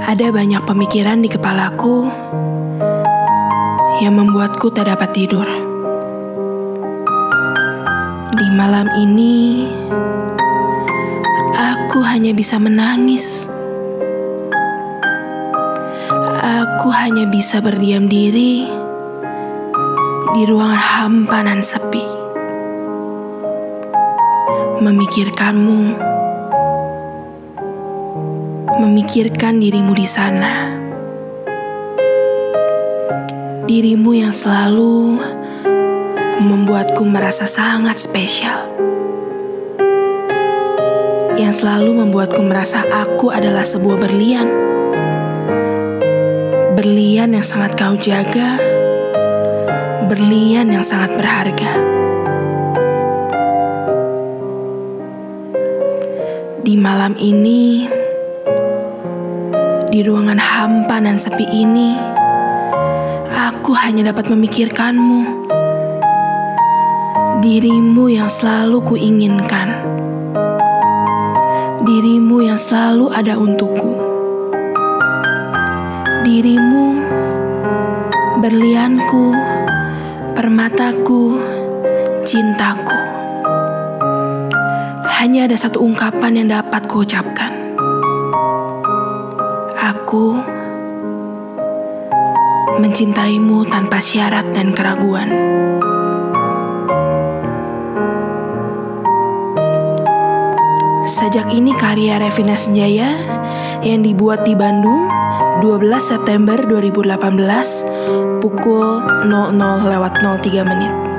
Ada banyak pemikiran di kepalaku yang membuatku tak dapat tidur. Di malam ini, aku hanya bisa menangis. Aku hanya bisa berdiam diri di ruangan hampa dan sepi, memikirkanmu memikirkan dirimu di sana. Dirimu yang selalu membuatku merasa sangat spesial. Yang selalu membuatku merasa aku adalah sebuah berlian. Berlian yang sangat kau jaga. Berlian yang sangat berharga. Di malam ini, di ruangan hampa dan sepi ini, aku hanya dapat memikirkanmu. Dirimu yang selalu kuinginkan. Dirimu yang selalu ada untukku. Dirimu, berlianku, permataku, cintaku. Hanya ada satu ungkapan yang dapat kuucapkan mencintaimu tanpa syarat dan keraguan. Sajak ini karya Revina Senjaya yang dibuat di Bandung 12 September 2018 pukul 00 lewat 03 menit.